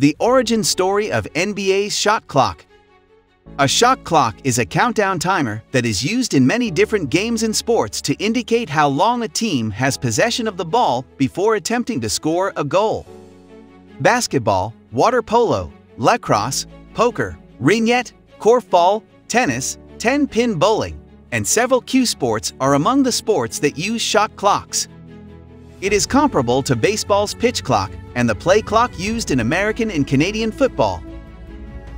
The origin story of NBA's shot clock. A shot clock is a countdown timer that is used in many different games and sports to indicate how long a team has possession of the ball before attempting to score a goal. Basketball, water polo, lacrosse, poker, ringette, korfball, tennis, 10-pin bowling, and several cue sports are among the sports that use shot clocks. It is comparable to baseball's pitch clock and the play clock used in American and Canadian football.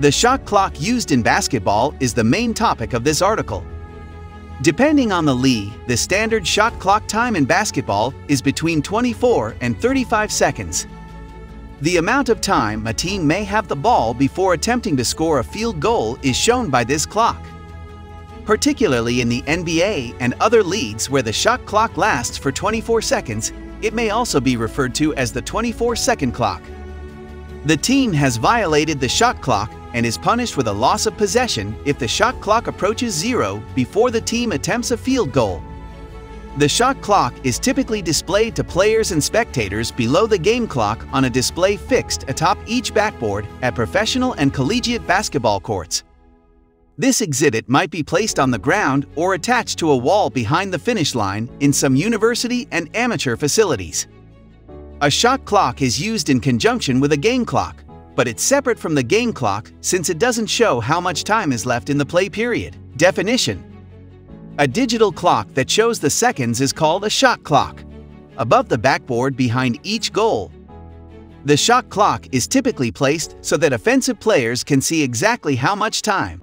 The shot clock used in basketball is the main topic of this article. Depending on the league, the standard shot clock time in basketball is between 24 and 35 seconds. The amount of time a team may have the ball before attempting to score a field goal is shown by this clock. Particularly in the NBA and other leagues where the shot clock lasts for 24 seconds, it may also be referred to as the 24-second clock. The team has violated the shot clock and is punished with a loss of possession if the shot clock approaches zero before the team attempts a field goal. The shot clock is typically displayed to players and spectators below the game clock on a display fixed atop each backboard at professional and collegiate basketball courts. This exhibit might be placed on the ground or attached to a wall behind the finish line in some university and amateur facilities. A shot clock is used in conjunction with a game clock, but it's separate from the game clock since it doesn't show how much time is left in the play period. Definition A digital clock that shows the seconds is called a shot clock. Above the backboard behind each goal, the shot clock is typically placed so that offensive players can see exactly how much time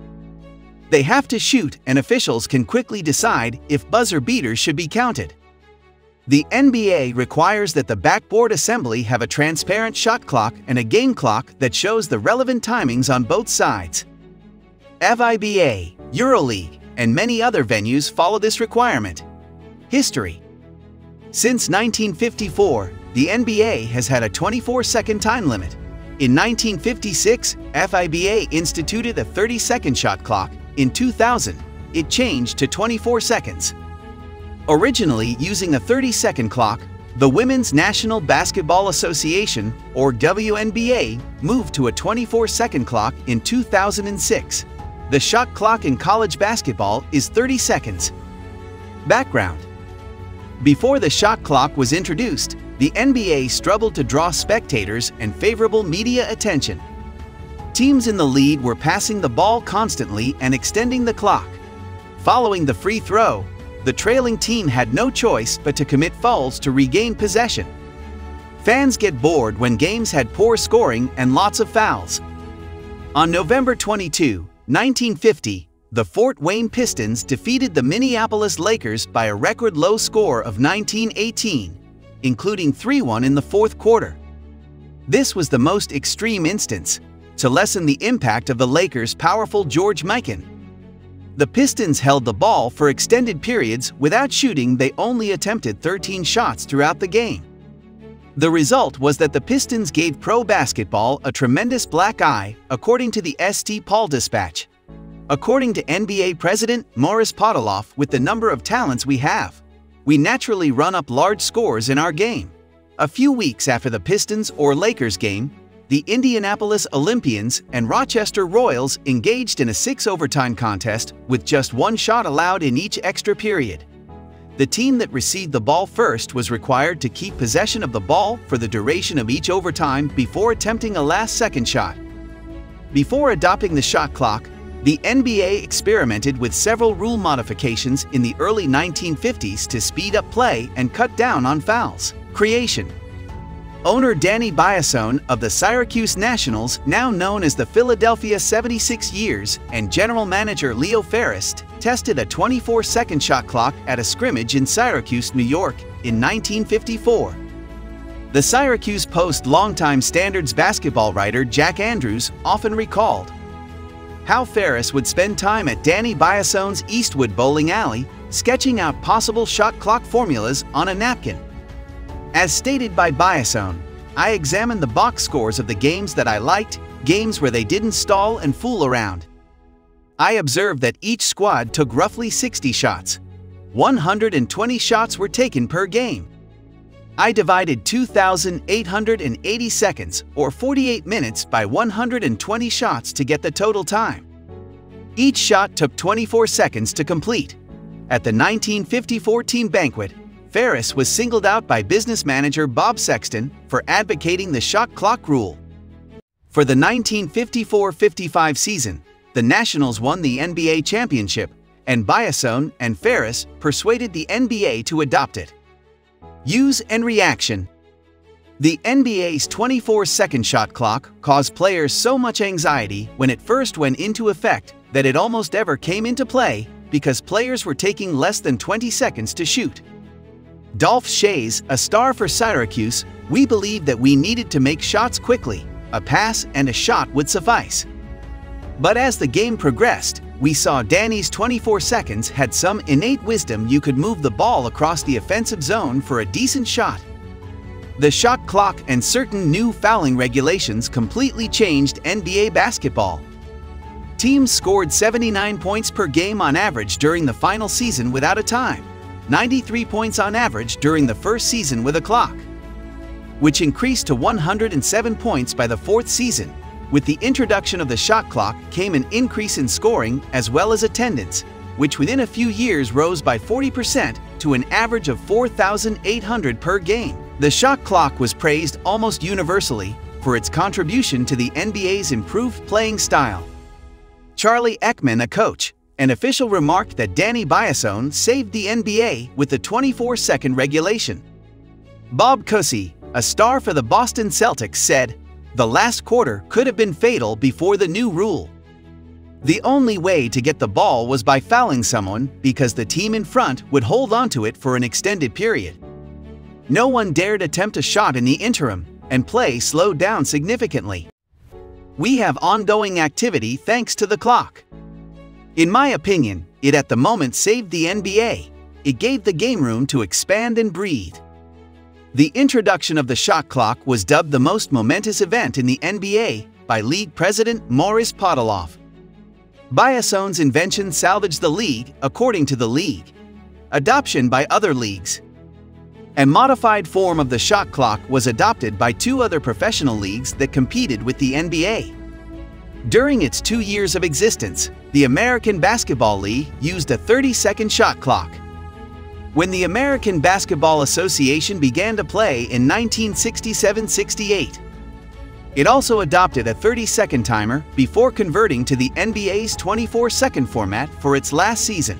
they have to shoot and officials can quickly decide if buzzer beaters should be counted. The NBA requires that the backboard assembly have a transparent shot clock and a game clock that shows the relevant timings on both sides. FIBA, EuroLeague, and many other venues follow this requirement. History Since 1954, the NBA has had a 24-second time limit. In 1956, FIBA instituted a 30-second shot clock in 2000, it changed to 24 seconds. Originally using a 30-second clock, the Women's National Basketball Association, or WNBA, moved to a 24-second clock in 2006. The shot clock in college basketball is 30 seconds. Background Before the shot clock was introduced, the NBA struggled to draw spectators and favorable media attention. Teams in the lead were passing the ball constantly and extending the clock. Following the free throw, the trailing team had no choice but to commit fouls to regain possession. Fans get bored when games had poor scoring and lots of fouls. On November 22, 1950, the Fort Wayne Pistons defeated the Minneapolis Lakers by a record low score of 1918, including 3-1 in the fourth quarter. This was the most extreme instance, to lessen the impact of the Lakers' powerful George Mikan. The Pistons held the ball for extended periods without shooting they only attempted 13 shots throughout the game. The result was that the Pistons gave pro basketball a tremendous black eye, according to the St. Paul Dispatch. According to NBA President Maurice Podoloff, with the number of talents we have, we naturally run up large scores in our game. A few weeks after the Pistons or Lakers game, the Indianapolis Olympians and Rochester Royals engaged in a six-overtime contest with just one shot allowed in each extra period. The team that received the ball first was required to keep possession of the ball for the duration of each overtime before attempting a last-second shot. Before adopting the shot clock, the NBA experimented with several rule modifications in the early 1950s to speed up play and cut down on fouls. Creation Owner Danny Biasone of the Syracuse Nationals, now known as the Philadelphia 76ers, and general manager Leo Ferris tested a 24-second shot clock at a scrimmage in Syracuse, New York in 1954. The Syracuse Post longtime standards basketball writer Jack Andrews often recalled how Ferris would spend time at Danny Biasone's Eastwood Bowling Alley sketching out possible shot clock formulas on a napkin. As stated by Biasone, I examined the box scores of the games that I liked, games where they didn't stall and fool around. I observed that each squad took roughly 60 shots. 120 shots were taken per game. I divided 2,880 seconds or 48 minutes by 120 shots to get the total time. Each shot took 24 seconds to complete. At the 1954 team banquet, Ferris was singled out by business manager Bob Sexton for advocating the shot clock rule. For the 1954-55 season, the Nationals won the NBA championship, and Biasone and Ferris persuaded the NBA to adopt it. Use and reaction. The NBA's 24-second shot clock caused players so much anxiety when it first went into effect that it almost ever came into play because players were taking less than 20 seconds to shoot. Dolph Schayes, a star for Syracuse, we believed that we needed to make shots quickly. A pass and a shot would suffice. But as the game progressed, we saw Danny's 24 seconds had some innate wisdom you could move the ball across the offensive zone for a decent shot. The shot clock and certain new fouling regulations completely changed NBA basketball. Teams scored 79 points per game on average during the final season without a time, 93 points on average during the first season with a clock, which increased to 107 points by the fourth season with the introduction of the shot clock came an increase in scoring as well as attendance, which within a few years rose by 40% to an average of 4,800 per game. The shot clock was praised almost universally for its contribution to the NBA's improved playing style. Charley Eckman, a coach, an official remarked that Danny Biasone saved the NBA with the 24-second regulation. Bob Cousy, a star for the Boston Celtics, said, the last quarter could have been fatal before the new rule. The only way to get the ball was by fouling someone because the team in front would hold onto it for an extended period. No one dared attempt a shot in the interim, and play slowed down significantly. We have ongoing activity thanks to the clock. In my opinion, it at the moment saved the NBA. It gave the game room to expand and breathe. The introduction of the shot clock was dubbed the most momentous event in the NBA by league president Maurice Podoloff. Biasone's invention salvaged the league, according to the league. Adoption by other leagues. A modified form of the shot clock was adopted by two other professional leagues that competed with the NBA. During its two years of existence, the American Basketball League used a 30-second shot clock. When the American Basketball Association began to play in 1967-68, it also adopted a 30-second timer before converting to the NBA's 24-second format for its last season.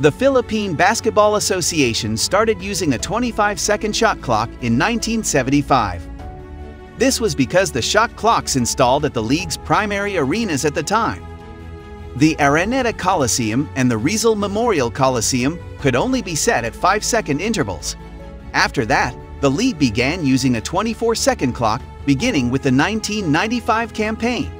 The Philippine Basketball Association started using a 25-second shot clock in 1975. This was because the shot clocks installed at the league's primary arenas at the time the Araneta Coliseum and the Rizal Memorial Coliseum could only be set at 5-second intervals. After that, the league began using a 24-second clock beginning with the 1995 campaign.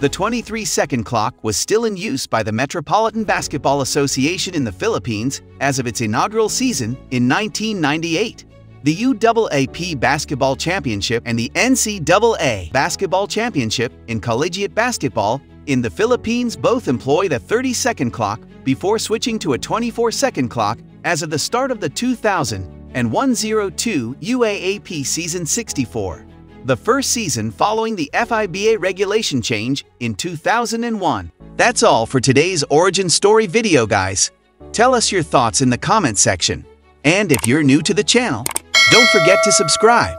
The 23-second clock was still in use by the Metropolitan Basketball Association in the Philippines as of its inaugural season in 1998. The UAAP Basketball Championship and the NCAA Basketball Championship in collegiate basketball in the Philippines both employed a 30-second clock before switching to a 24-second clock as of the start of the 2001-02 UAAP Season 64, the first season following the FIBA regulation change in 2001. That's all for today's origin story video guys. Tell us your thoughts in the comment section. And if you're new to the channel, don't forget to subscribe.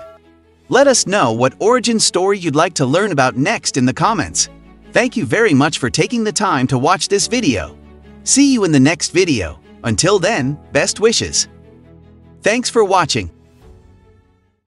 Let us know what origin story you'd like to learn about next in the comments. Thank you very much for taking the time to watch this video. See you in the next video. Until then, best wishes. Thanks for watching.